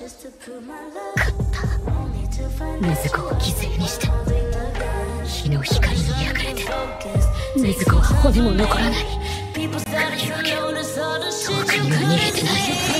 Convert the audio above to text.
禰豆子を犠牲にして日の光に焼かれて禰豆子は骨も残らない。とかいうわけ遠くには逃げてない